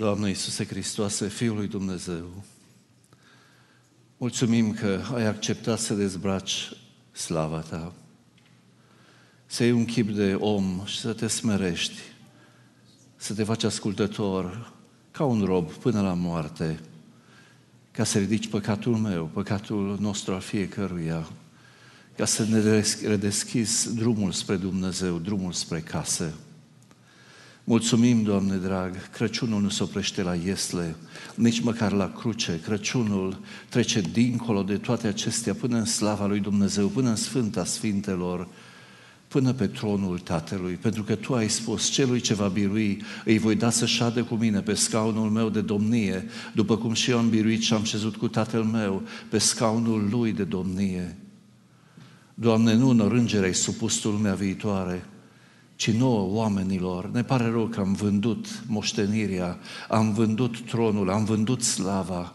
Doamne Iisuse Hristoase, Fiul lui Dumnezeu, mulțumim că ai acceptat să dezbraci slava Ta, să iei un chip de om și să te smerești, să te faci ascultător ca un rob până la moarte, ca să ridici păcatul meu, păcatul nostru al fiecăruia, ca să ne redeschizi drumul spre Dumnezeu, drumul spre casă. Mulțumim, Doamne drag, Crăciunul nu se oprește la Iesle, nici măcar la cruce. Crăciunul trece dincolo de toate acestea până în slava lui Dumnezeu, până în Sfânta Sfintelor, până pe tronul Tatălui, pentru că Tu ai spus, celui ce va birui, îi voi da să șadă cu mine pe scaunul meu de domnie, după cum și eu am biruit și am șezut cu Tatăl meu pe scaunul Lui de domnie. Doamne, nu în rângere ai supus lumea viitoare, ci nouă oamenilor. Ne pare rău că am vândut moștenirea, am vândut tronul, am vândut slava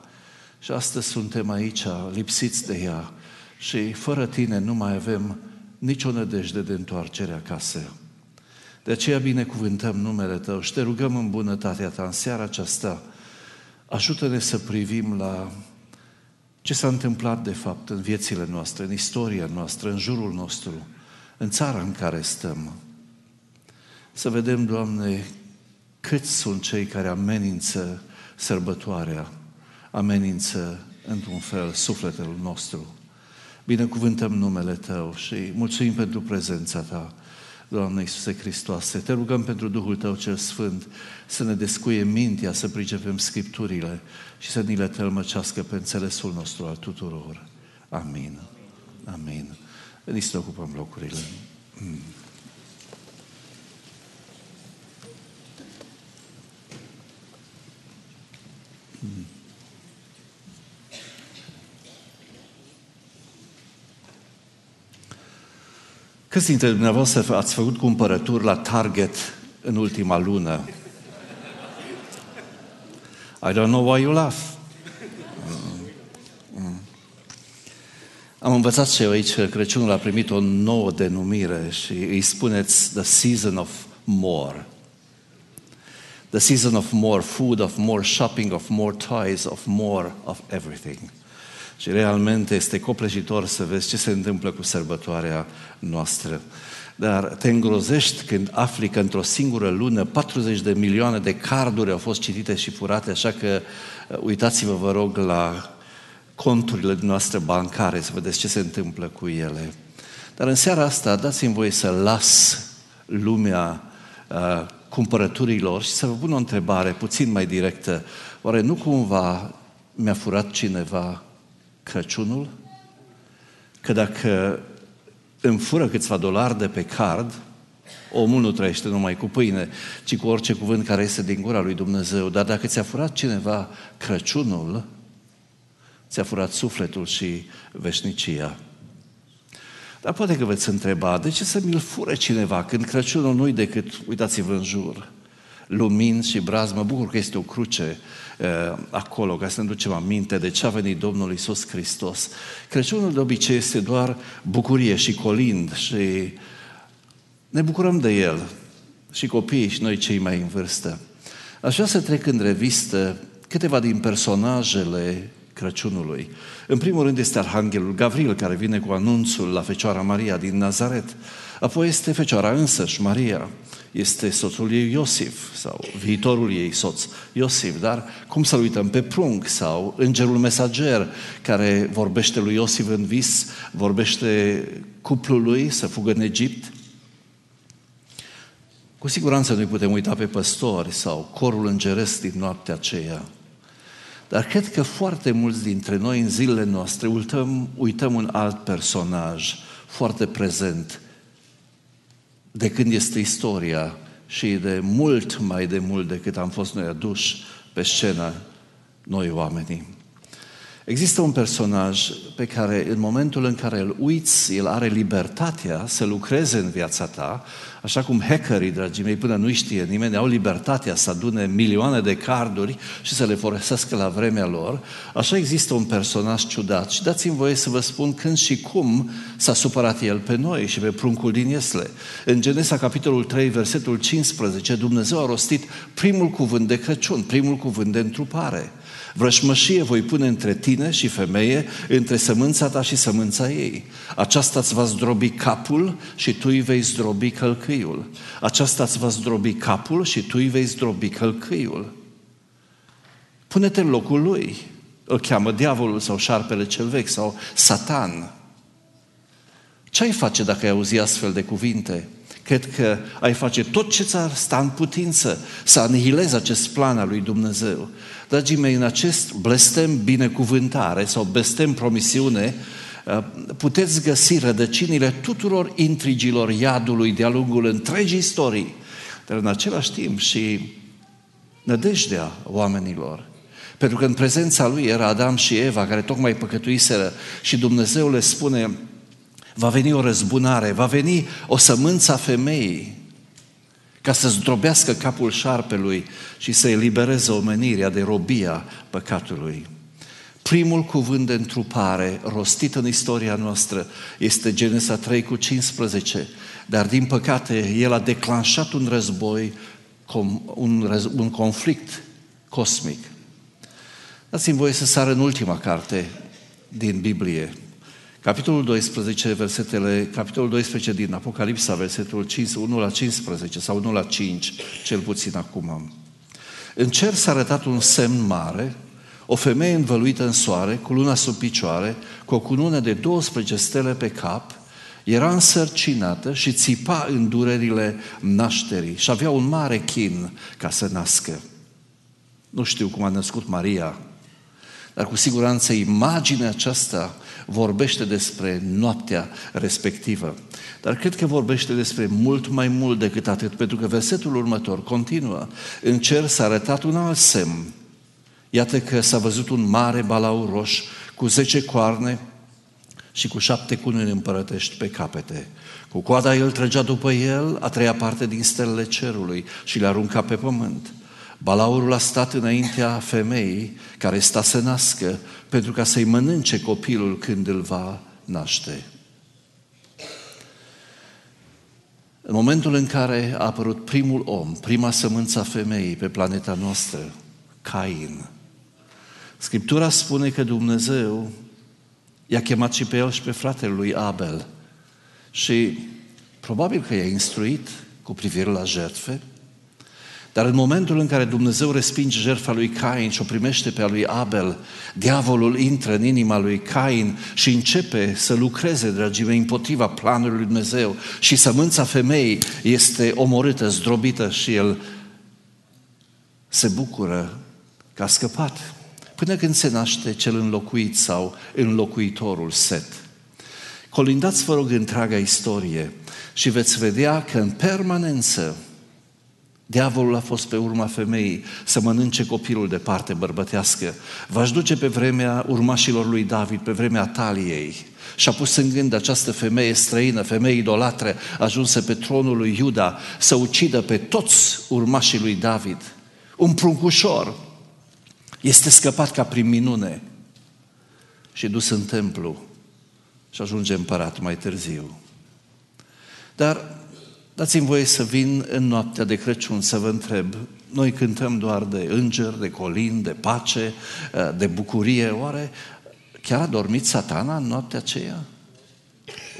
și astăzi suntem aici, lipsiți de ea și fără tine nu mai avem nicio nădejde de întoarcere acasă. De aceea binecuvântăm numele Tău și te rugăm în bunătatea Ta în seara aceasta. Ajută-ne să privim la ce s-a întâmplat de fapt în viețile noastre, în istoria noastră, în jurul nostru, în țara în care stăm. Să vedem, Doamne, câți sunt cei care amenință sărbătoarea, amenință într-un fel sufletul nostru. Binecuvântăm numele Tău și mulțumim pentru prezența Ta, Doamne Iisuse Hristoase. Te rugăm pentru Duhul Tău cel Sfânt să ne descuie mintea, să pricepem Scripturile și să ni le tălmăcească pe înțelesul nostru al tuturor. Amin. Amin. Veniți să ocupăm locurile. Mm. Câți dintre dumneavoastră ați făcut cumpărături la Target în ultima lună? I don't know why you laugh. Mm. Am învățat și eu aici că Crăciunul a primit o nouă denumire și îi spuneți the season of more. The season of more food, of more shopping, of more toys, of more of everything. Și realmente este copleșitor să vezi ce se întâmplă cu sărbătoarea noastră. Dar te îngrozești când afli că într-o singură lună 40 de milioane de carduri au fost citite și furate, așa că uh, uitați-vă, vă rog, la conturile noastre bancare să vedeți ce se întâmplă cu ele. Dar în seara asta dați-mi voie să las lumea uh, cumpărăturilor și să vă pun o întrebare puțin mai directă. Oare nu cumva mi-a furat cineva Crăciunul? Că dacă îmi fură câțiva dolari de pe card, omul nu trăiește numai cu pâine, ci cu orice cuvânt care este din gura lui Dumnezeu. Dar dacă ți-a furat cineva Crăciunul, ți-a furat sufletul și veșnicia. Dar poate că veți întreba, de ce să mi-l fure cineva când Crăciunul nu-i decât, uitați-vă în jur, lumini și braz, mă bucur că este o cruce uh, acolo, ca să ne ducem aminte de ce a venit Domnul Isus Hristos. Crăciunul de obicei este doar bucurie și colind și ne bucurăm de el și copiii și noi cei mai în vârstă. Aș vrea să trec în revistă câteva din personajele Crăciunului. În primul rând este Arhanghelul Gavril, care vine cu anunțul la Fecioara Maria din Nazaret. Apoi este Fecioara însăși, Maria este soțul ei Iosif sau viitorul ei soț Iosif, dar cum să-l uităm pe prunc sau îngerul mesager care vorbește lui Iosif în vis, vorbește cuplului să fugă în Egipt. Cu siguranță nu putem uita pe păstori sau corul îngeresc din noaptea aceea. Dar cred că foarte mulți dintre noi în zilele noastre uităm, uităm un alt personaj foarte prezent de când este istoria și de mult mai de mult decât am fost noi aduși pe scenă, noi oamenii. Există un personaj pe care în momentul în care îl uiți, el are libertatea să lucreze în viața ta, Așa cum hackerii, dragii mei, până nu știe nimeni, au libertatea să adune milioane de carduri și să le folosească la vremea lor, așa există un personaj ciudat. Și dați-mi voie să vă spun când și cum s-a supărat el pe noi și pe pruncul din Iesle. În Genesa, capitolul 3, versetul 15, Dumnezeu a rostit primul cuvânt de Crăciun, primul cuvânt de întrupare. Vrășmășie voi pune între tine și femeie, între sămânța ta și sămânța ei. Aceasta îți va zdrobi capul și tu îi vei zdrobi călcâiul. Aceasta îți va zdrobi capul și tu îi vei zdrobi călcâiul. Pune-te în locul lui. Îl cheamă diavolul sau șarpele cel vechi sau satan. Ce ai face dacă ai auzi astfel de cuvinte? Cred că ai face tot ce ți-ar sta în putință să anihilezi acest plan al lui Dumnezeu. Dragii mei, în acest blestem binecuvântare sau blestem promisiune, uh, puteți găsi rădăcinile tuturor intrigilor iadului de-a lungul întregii istorii, dar în același timp și nădejdea oamenilor. Pentru că în prezența lui era Adam și Eva, care tocmai păcătuiseră și Dumnezeu le spune, va veni o răzbunare, va veni o sămânță a femeii, ca să zdrobească capul șarpelui și să elibereze omenirea de robia păcatului. Primul cuvânt de întrupare rostit în istoria noastră este Genesa 3 cu 15, dar din păcate el a declanșat un război, un, un conflict cosmic. Dați-mi voie să sar în ultima carte din Biblie, Capitolul 12, versetele, capitolul 12 din Apocalipsa, versetul 5, 1 la 15 sau 1 la 5, cel puțin acum. În cer s-a arătat un semn mare, o femeie învăluită în soare, cu luna sub picioare, cu o cunună de 12 stele pe cap, era însărcinată și țipa în durerile nașterii și avea un mare chin ca să nască. Nu știu cum a născut Maria, dar cu siguranță imaginea aceasta vorbește despre noaptea respectivă. Dar cred că vorbește despre mult mai mult decât atât, pentru că versetul următor continuă. În cer s-a arătat un alt semn. Iată că s-a văzut un mare balau roș cu zece coarne și cu șapte cununi împărătești pe capete. Cu coada el trăgea după el a treia parte din stelele cerului și le arunca pe pământ. Balaurul a stat înaintea femeii care sta să nască pentru ca să-i mănânce copilul când îl va naște. În momentul în care a apărut primul om, prima sămânță a femeii pe planeta noastră, Cain, Scriptura spune că Dumnezeu i-a chemat și pe el și pe fratele lui Abel și probabil că i-a instruit cu privire la jertfe, dar în momentul în care Dumnezeu respinge jertfa lui Cain și o primește pe a lui Abel, diavolul intră în inima lui Cain și începe să lucreze, dragii mei, împotriva planului lui Dumnezeu și sămânța femeii este omorâtă, zdrobită și el se bucură că a scăpat. Până când se naște cel înlocuit sau înlocuitorul Set. Colindați, vă rog, întreaga istorie și veți vedea că în permanență Diavolul a fost pe urma femeii să mănânce copilul de parte bărbătească. V-aș duce pe vremea urmașilor lui David, pe vremea Taliei. Și a pus în gând această femeie străină, femeie idolatre, ajunsă pe tronul lui Iuda, să ucidă pe toți urmașii lui David. Un pruncușor este scăpat ca prin minune și dus în templu și ajunge împărat mai târziu. Dar Dați-mi voie să vin în noaptea de Crăciun să vă întreb, noi cântăm doar de înger, de colin, de pace, de bucurie, oare chiar a dormit satana în noaptea aceea?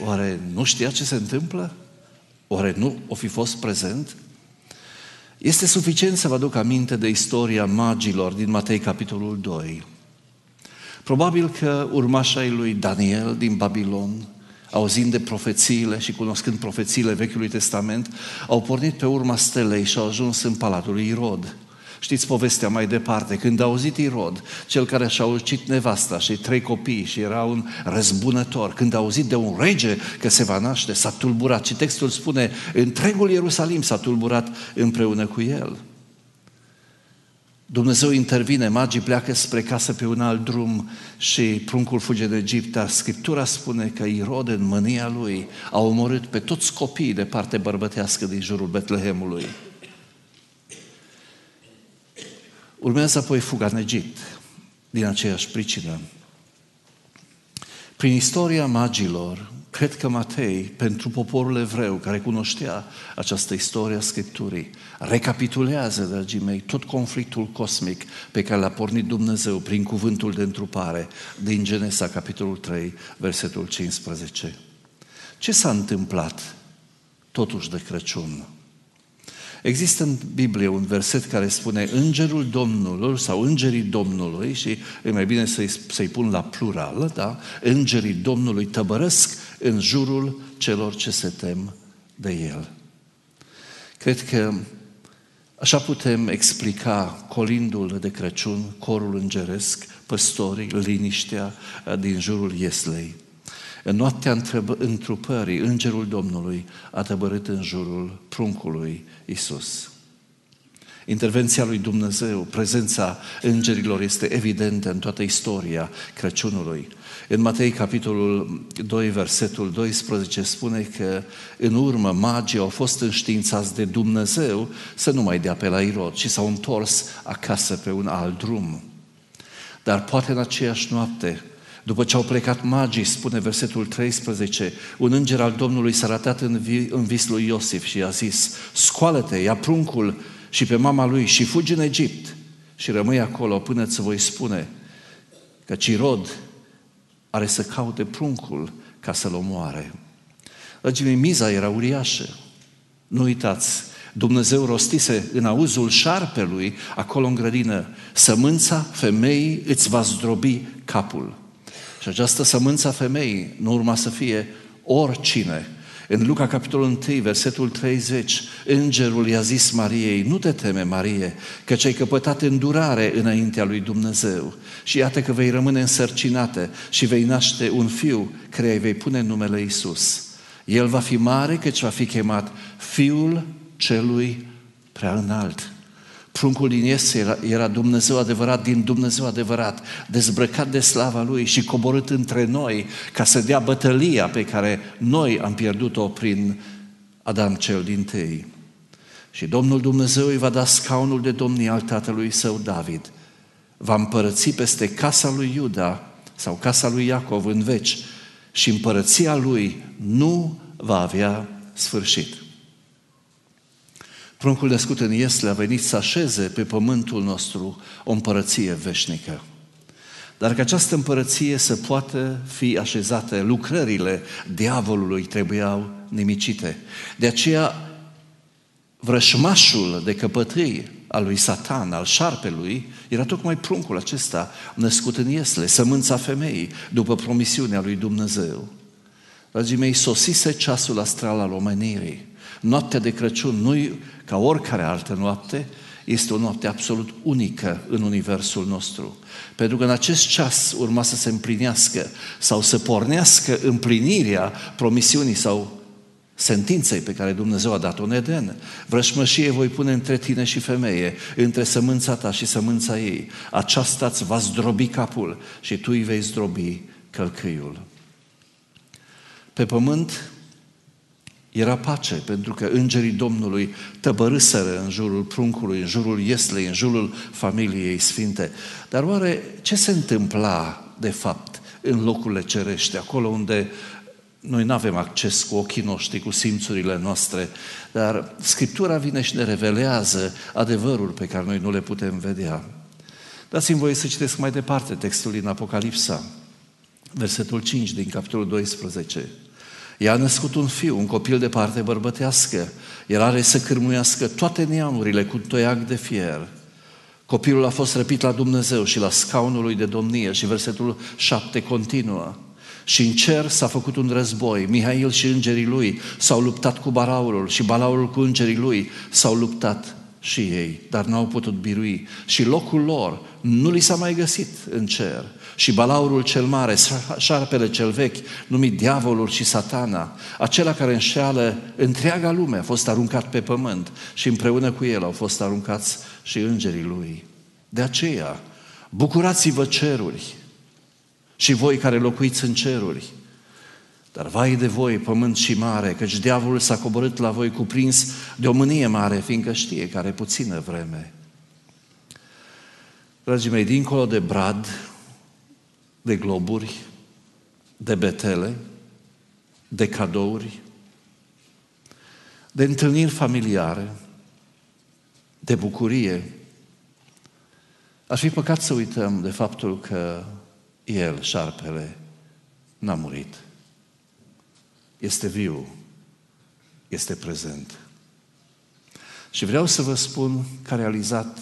Oare nu știa ce se întâmplă? Oare nu o fi fost prezent? Este suficient să vă aduc aminte de istoria magilor din Matei, capitolul 2. Probabil că urmașa lui Daniel din Babilon auzind de profețiile și cunoscând profețiile Vechiului Testament, au pornit pe urma stelei și au ajuns în palatul lui Irod. Știți povestea mai departe, când a auzit Irod, cel care și-a ucit nevasta și trei copii și era un răzbunător, când a auzit de un rege că se va naște, s-a tulburat. Și textul spune, întregul Ierusalim s-a tulburat împreună cu el. Dumnezeu intervine, magii pleacă spre casă pe un alt drum și pruncul fuge de Egipt, dar Scriptura spune că Irod în mânia lui a omorât pe toți copiii de parte bărbătească din jurul Betlehemului. Urmează apoi fuga în Egipt, din aceeași pricină. Prin istoria magilor, cred că Matei, pentru poporul evreu care cunoștea această istorie a Scripturii, recapitulează, dragii mei, tot conflictul cosmic pe care l-a pornit Dumnezeu prin cuvântul de întrupare din Genesa, capitolul 3, versetul 15. Ce s-a întâmplat totuși de Crăciun? Există în Biblie un verset care spune Îngerul Domnului sau Îngerii Domnului și e mai bine să-i, să pun la plural, da? Îngerii Domnului tăbărăsc în jurul celor ce se tem de El. Cred că așa putem explica colindul de Crăciun, corul îngeresc, păstorii, liniștea din jurul Ieslei. În noaptea întrupării, îngerul Domnului a tăbărât în jurul pruncului Isus. Intervenția lui Dumnezeu, prezența îngerilor este evidentă în toată istoria Crăciunului. În Matei, capitolul 2, versetul 12, spune că în urmă magii au fost înștiințați de Dumnezeu să nu mai dea pe la Irod, ci s-au întors acasă pe un alt drum. Dar poate în aceeași noapte, după ce au plecat magii, spune versetul 13, un înger al Domnului s-a ratat în, vi- în vis lui Iosif și a zis, scoală-te, ia pruncul și pe mama lui și fugi în Egipt și rămâi acolo până îți voi spune că Cirod are să caute pruncul ca să-l omoare. Dragii mei, miza era uriașă. Nu uitați, Dumnezeu rostise în auzul șarpelui, acolo în grădină, sămânța femeii îți va zdrobi capul. Și această sămânță a femeii nu urma să fie oricine. În Luca, capitolul 1, versetul 30, îngerul i-a zis Mariei, nu te teme, Marie, că ai căpătat îndurare înaintea lui Dumnezeu. Și iată că vei rămâne însărcinată și vei naște un fiu, care îi vei pune numele Isus. El va fi mare, căci va fi chemat Fiul Celui Prea Înalt. Pruncul din Iese era, era Dumnezeu adevărat, din Dumnezeu adevărat, dezbrăcat de slava Lui și coborât între noi ca să dea bătălia pe care noi am pierdut-o prin Adam cel din tei. Și Domnul Dumnezeu îi va da scaunul de domnie al tatălui său David. Va împărăți peste casa lui Iuda sau casa lui Iacov în veci și împărăția lui nu va avea sfârșit. Pruncul născut în Iesle a venit să așeze pe pământul nostru o împărăție veșnică. Dar că această împărăție să poată fi așezată, lucrările diavolului trebuiau nimicite. De aceea, vrășmașul de căpătâi al lui Satan, al șarpelui, era tocmai pruncul acesta născut în Iesle, sămânța femeii, după promisiunea lui Dumnezeu. Dragii mei, sosise ceasul astral al omenirii. Noaptea de Crăciun nu ca oricare altă noapte, este o noapte absolut unică în universul nostru. Pentru că în acest ceas urma să se împlinească sau să pornească împlinirea promisiunii sau sentinței pe care Dumnezeu a dat-o în Eden. Vrășmășie voi pune între tine și femeie, între sămânța ta și sămânța ei. Aceasta îți va zdrobi capul și tu îi vei zdrobi călcâiul. Pe pământ era pace, pentru că îngerii Domnului tăbărâsără în jurul pruncului, în jurul Ieslei, în jurul familiei sfinte. Dar oare ce se întâmpla, de fapt, în locurile cerești, acolo unde noi nu avem acces cu ochii noștri, cu simțurile noastre, dar Scriptura vine și ne revelează adevăruri pe care noi nu le putem vedea. Dați-mi voie să citesc mai departe textul din Apocalipsa, versetul 5 din capitolul 12. Ea a născut un fiu, un copil de parte bărbătească. El are să cârmuiască toate neamurile cu toiac de fier. Copilul a fost răpit la Dumnezeu și la scaunul lui de domnie și versetul 7 continuă. Și în cer s-a făcut un război. Mihail și îngerii lui s-au luptat cu Balaurul și Balaurul cu îngerii lui s-au luptat și ei, dar n-au putut birui. Și locul lor nu li s-a mai găsit în cer. Și balaurul cel mare, șarpele cel vechi, numit diavolul și satana, acela care înșeală întreaga lume, a fost aruncat pe pământ și împreună cu el au fost aruncați și îngerii lui. De aceea, bucurați-vă ceruri și voi care locuiți în ceruri. Dar vai de voi, pământ și mare, căci diavolul s-a coborât la voi cuprins de o mânie mare, fiindcă știe care puțină vreme. Dragii mei, dincolo de brad, de globuri, de betele, de cadouri, de întâlniri familiare, de bucurie, ar fi păcat să uităm de faptul că el, șarpele, n-a murit. Este viu, este prezent. Și vreau să vă spun că a realizat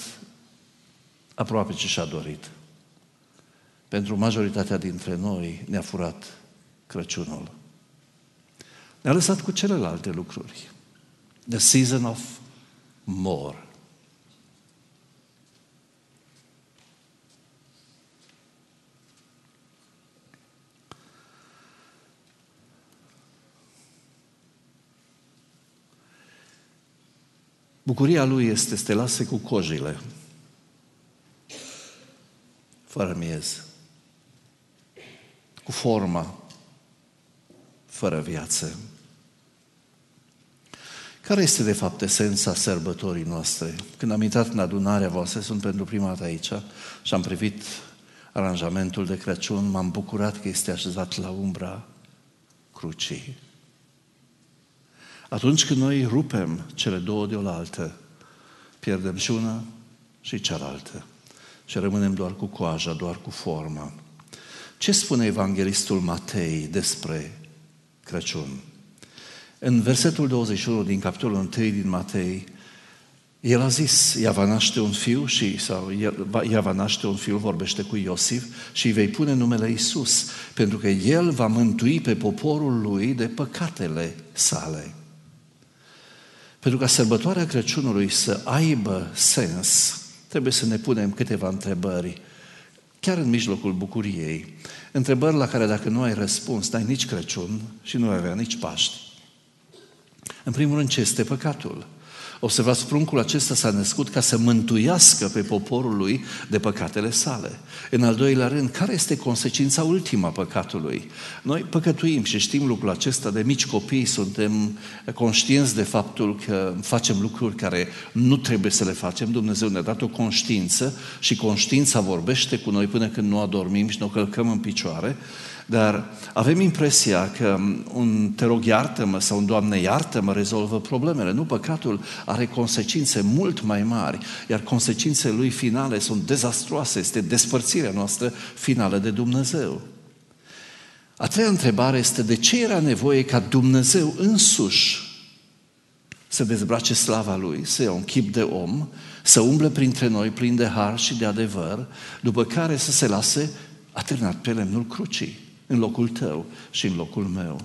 aproape ce și-a dorit. Pentru majoritatea dintre noi ne-a furat Crăciunul. Ne-a lăsat cu celelalte lucruri. The season of more. Bucuria lui este să te lase cu cojile, fără miez, cu forma, fără viață. Care este de fapt esența sărbătorii noastre? Când am intrat în adunarea voastră, sunt pentru prima dată aici și am privit aranjamentul de Crăciun, m-am bucurat că este așezat la umbra crucii. Atunci când noi rupem cele două de oaltă, pierdem și una și cealaltă. Și rămânem doar cu coaja, doar cu forma. Ce spune Evanghelistul Matei despre Crăciun? În versetul 21 din capitolul 1 din Matei, el a zis, ea va naște un fiu și, sau ea va naște un fiu, vorbește cu Iosif și îi vei pune numele Isus, pentru că el va mântui pe poporul lui de păcatele sale. Pentru ca sărbătoarea Crăciunului să aibă sens, trebuie să ne punem câteva întrebări, chiar în mijlocul bucuriei. Întrebări la care dacă nu ai răspuns, n-ai nici Crăciun și nu ai avea nici Paști. În primul rând, ce este păcatul? Observați, pruncul acesta s-a născut ca să mântuiască pe poporul lui de păcatele sale. În al doilea rând, care este consecința ultima păcatului? Noi păcătuim și știm lucrul acesta de mici copii, suntem conștienți de faptul că facem lucruri care nu trebuie să le facem. Dumnezeu ne-a dat o conștiință și conștiința vorbește cu noi până când nu adormim și nu o călcăm în picioare. Dar avem impresia că un te rog iartă-mă sau un Doamne iartă-mă rezolvă problemele. Nu, păcatul are consecințe mult mai mari, iar consecințele lui finale sunt dezastruoase. Este despărțirea noastră finală de Dumnezeu. A treia întrebare este de ce era nevoie ca Dumnezeu însuși să dezbrace slava Lui, să ia un chip de om, să umble printre noi plin de har și de adevăr, după care să se lase atârnat pe lemnul crucii în locul tău și în locul meu.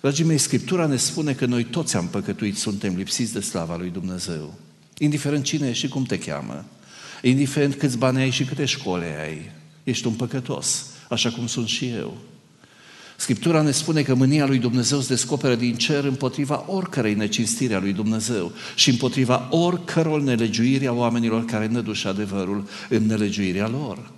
Dragii mei, Scriptura ne spune că noi toți am păcătuit, suntem lipsiți de slava lui Dumnezeu. Indiferent cine ești și cum te cheamă, indiferent câți bani ai și câte școli ai, ești un păcătos, așa cum sunt și eu. Scriptura ne spune că mânia lui Dumnezeu se descoperă din cer împotriva oricărei necinstire a lui Dumnezeu și împotriva oricăror nelegiuiri a oamenilor care năduși adevărul în nelegiuirea lor.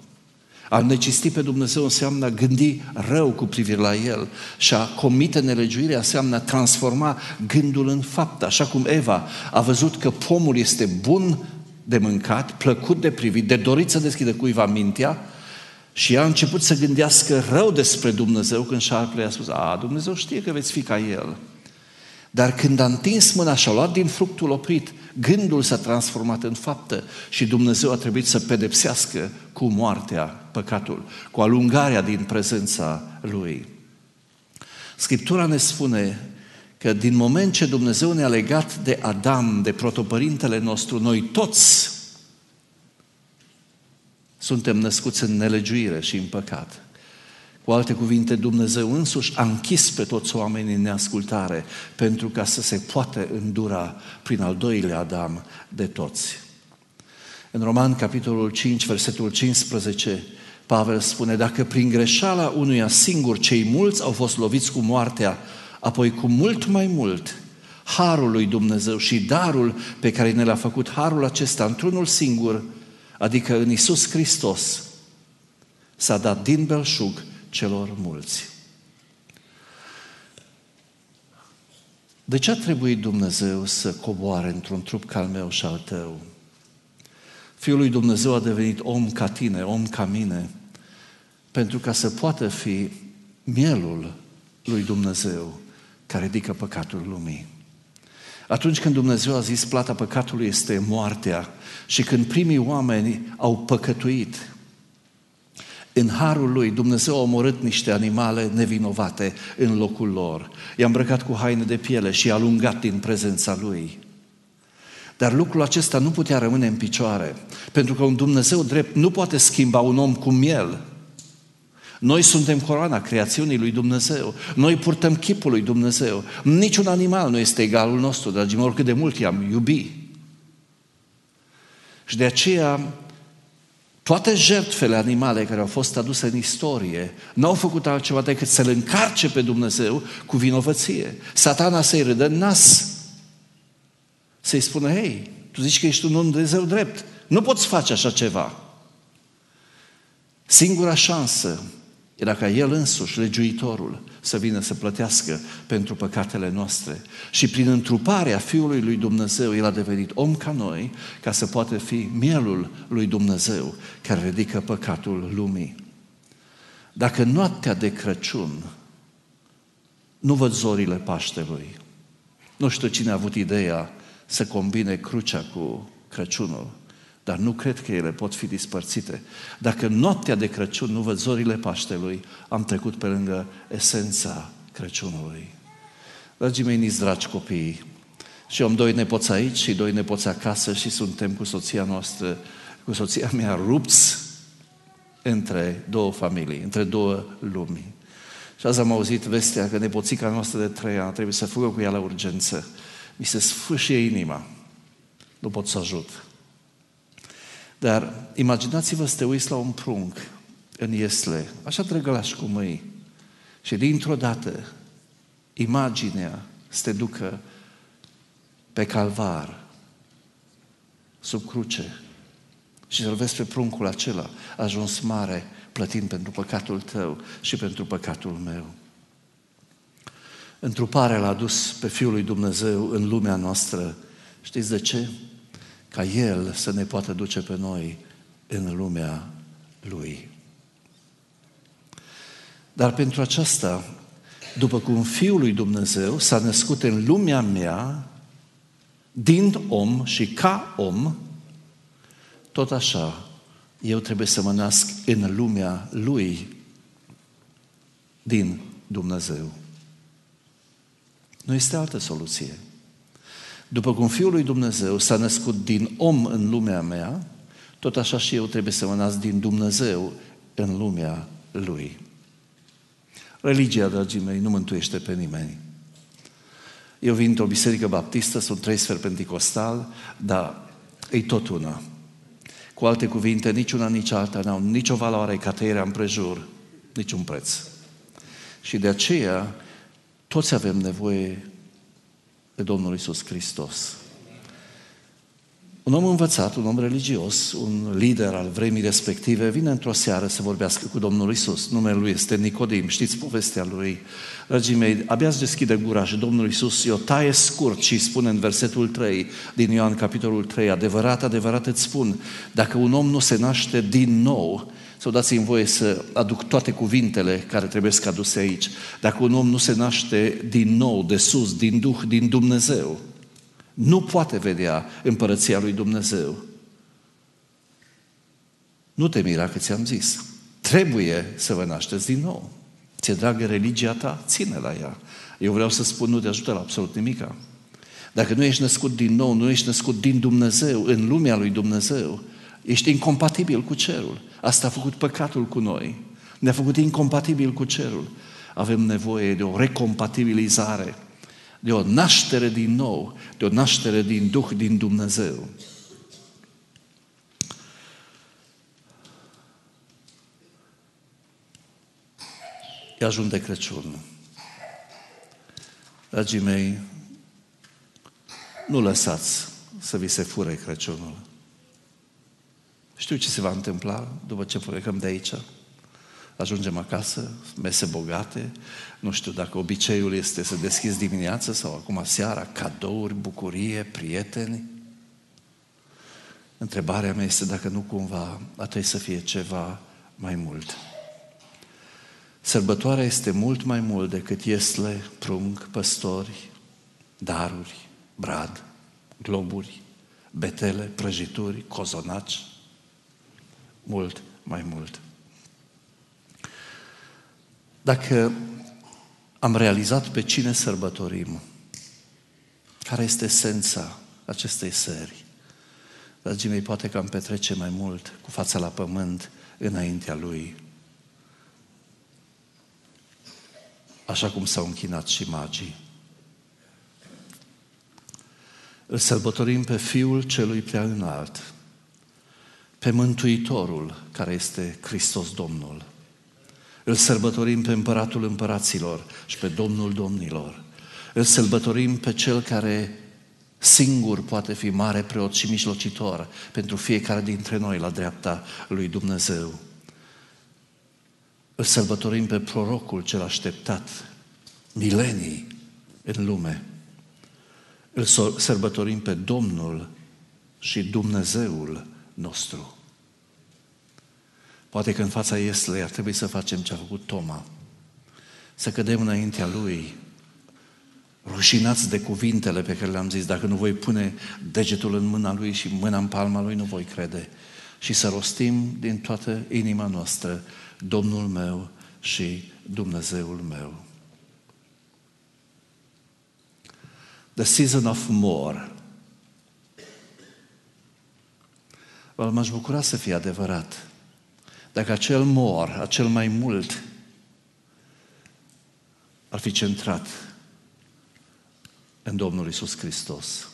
A necisti pe Dumnezeu înseamnă a gândi rău cu privire la El și a comite nelegiuirea înseamnă a transforma gândul în fapt. Așa cum Eva a văzut că pomul este bun de mâncat, plăcut de privit, de dorit să deschidă cuiva mintea, și ea a început să gândească rău despre Dumnezeu când șarpele a spus, a, Dumnezeu știe că veți fi ca El. Dar când a întins mâna și a luat din fructul oprit, gândul s-a transformat în faptă și Dumnezeu a trebuit să pedepsească cu moartea păcatul, cu alungarea din prezența Lui. Scriptura ne spune că din moment ce Dumnezeu ne-a legat de Adam, de protopărintele nostru, noi toți suntem născuți în nelegiuire și în păcat. Cu alte cuvinte, Dumnezeu însuși a închis pe toți oamenii în neascultare pentru ca să se poată îndura prin al doilea Adam de toți. În Roman, capitolul 5, versetul 15, Pavel spune, dacă prin greșeala unuia singur cei mulți au fost loviți cu moartea, apoi cu mult mai mult, harul lui Dumnezeu și darul pe care ne l-a făcut harul acesta într-unul singur, Adică în Isus Hristos s-a dat din belșug celor mulți. De ce a trebuit Dumnezeu să coboare într-un trup ca al meu și al tău? Fiul lui Dumnezeu a devenit om ca tine, om ca mine, pentru ca să poată fi mielul lui Dumnezeu care ridică păcatul lumii. Atunci când Dumnezeu a zis plata păcatului este moartea și când primii oameni au păcătuit, în harul lui Dumnezeu a omorât niște animale nevinovate în locul lor. I-a îmbrăcat cu haine de piele și i-a alungat din prezența lui. Dar lucrul acesta nu putea rămâne în picioare, pentru că un Dumnezeu drept nu poate schimba un om cu miel. Noi suntem coroana creațiunii lui Dumnezeu. Noi purtăm chipul lui Dumnezeu. Niciun animal nu este egalul nostru, dragii mei, oricât de mult i-am iubi. Și de aceea, toate jertfele animale care au fost aduse în istorie n-au făcut altceva decât să-L încarce pe Dumnezeu cu vinovăție. Satana să-i râdă în nas. Să-i spună, hei, tu zici că ești un om Dumnezeu drept. Nu poți face așa ceva. Singura șansă era ca El însuși, legiuitorul, să vină să plătească pentru păcatele noastre. Și prin întruparea Fiului lui Dumnezeu, El a devenit om ca noi, ca să poată fi mielul lui Dumnezeu, care ridică păcatul lumii. Dacă noaptea de Crăciun nu văd zorile Paștelui, nu știu cine a avut ideea să combine crucea cu Crăciunul, dar nu cred că ele pot fi dispărțite. Dacă noaptea de Crăciun nu văd zorile Paștelui, am trecut pe lângă esența Crăciunului. Dragii mei, niți dragi copii, și eu am doi nepoți aici și doi nepoți acasă și suntem cu soția noastră, cu soția mea rupți între două familii, între două lumi. Și azi am auzit vestea că nepoțica noastră de trei ani trebuie să fugă cu ea la urgență. Mi se sfâșie inima. Nu pot să ajut. Dar imaginați-vă să te uiți la un prunc în iesle, așa drăgălaș cum e, și dintr-o dată imaginea să te ducă pe calvar, sub cruce, și să-l vezi pe pruncul acela ajuns mare, plătind pentru păcatul tău și pentru păcatul meu. Întruparea l-a dus pe Fiul lui Dumnezeu în lumea noastră. Știți de ce? Ca El să ne poată duce pe noi în lumea Lui. Dar pentru aceasta, după cum Fiul lui Dumnezeu s-a născut în lumea mea, din om și ca om, tot așa, eu trebuie să mă nasc în lumea Lui, din Dumnezeu. Nu este altă soluție. După cum Fiul lui Dumnezeu s-a născut din om în lumea mea, tot așa și eu trebuie să mă nasc din Dumnezeu în lumea Lui. Religia, dragii mei, nu mântuiește pe nimeni. Eu vin într-o biserică baptistă, sunt trei sferi penticostal, dar e tot una. Cu alte cuvinte, nici una, nici alta n-au nicio valoare ca tăierea împrejur, niciun preț. Și de aceea, toți avem nevoie de Domnul Isus Hristos. Un om învățat, un om religios, un lider al vremii respective, vine într-o seară să vorbească cu Domnul Isus. Numele lui este Nicodim, știți povestea lui. Dragii mei, abia îți deschide gura și Domnul Isus o taie scurt și spune în versetul 3 din Ioan, capitolul 3, adevărat, adevărat îți spun, dacă un om nu se naște din nou, sau dați-mi voie să aduc toate cuvintele care trebuie să aduse aici. Dacă un om nu se naște din nou, de sus, din Duh, din Dumnezeu, nu poate vedea împărăția lui Dumnezeu. Nu te mira că ți-am zis. Trebuie să vă nașteți din nou. Ți-e dragă religia ta? Ține la ea. Eu vreau să spun, nu te ajută la absolut nimica. Dacă nu ești născut din nou, nu ești născut din Dumnezeu, în lumea lui Dumnezeu, Ești incompatibil cu cerul. Asta a făcut păcatul cu noi. Ne-a făcut incompatibil cu cerul. Avem nevoie de o recompatibilizare, de o naștere din nou, de o naștere din Duh, din Dumnezeu. E ajung de Crăciun. Dragii mei, nu lăsați să vi se fure Crăciunul. Știu ce se va întâmpla după ce plecăm de aici. Ajungem acasă, mese bogate, nu știu dacă obiceiul este să deschizi dimineața sau acum seara, cadouri, bucurie, prieteni. Întrebarea mea este dacă nu cumva a trebui să fie ceva mai mult. Sărbătoarea este mult mai mult decât iesle, prunc, păstori, daruri, brad, globuri, betele, prăjituri, cozonaci. Mult mai mult. Dacă am realizat pe cine sărbătorim, care este esența acestei seri, dragii mei, poate că am petrece mai mult cu fața la pământ înaintea Lui. Așa cum s-au închinat și magii. Îl sărbătorim pe Fiul celui prea înalt, pe Mântuitorul care este Hristos Domnul. Îl sărbătorim pe Împăratul Împăraților și pe Domnul Domnilor. Îl sărbătorim pe Cel care singur poate fi mare preot și mijlocitor pentru fiecare dintre noi la dreapta lui Dumnezeu. Îl sărbătorim pe prorocul cel așteptat, milenii în lume. Îl sărbătorim pe Domnul și Dumnezeul nostru. Poate că în fața Ieslei ar trebui să facem ce a făcut Toma. Să cădem înaintea Lui, rușinați de cuvintele pe care le-am zis, dacă nu voi pune degetul în mâna Lui și mâna în palma Lui, nu voi crede. Și să rostim din toată inima noastră, Domnul meu și Dumnezeul meu. The season of more. Well, m-aș bucura să fie adevărat. Dacă acel mor, acel mai mult, ar fi centrat în Domnul Isus Hristos,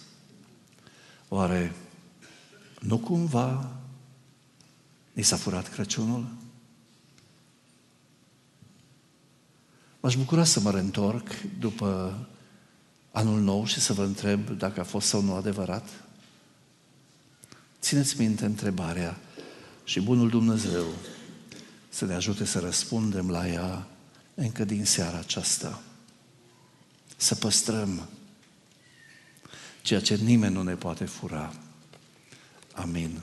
oare nu cumva ni s-a furat Crăciunul? M-aș bucura să mă reîntorc după anul nou și să vă întreb dacă a fost sau nu adevărat. Țineți minte întrebarea și Bunul Dumnezeu să ne ajute să răspundem la ea încă din seara aceasta. Să păstrăm ceea ce nimeni nu ne poate fura. Amin.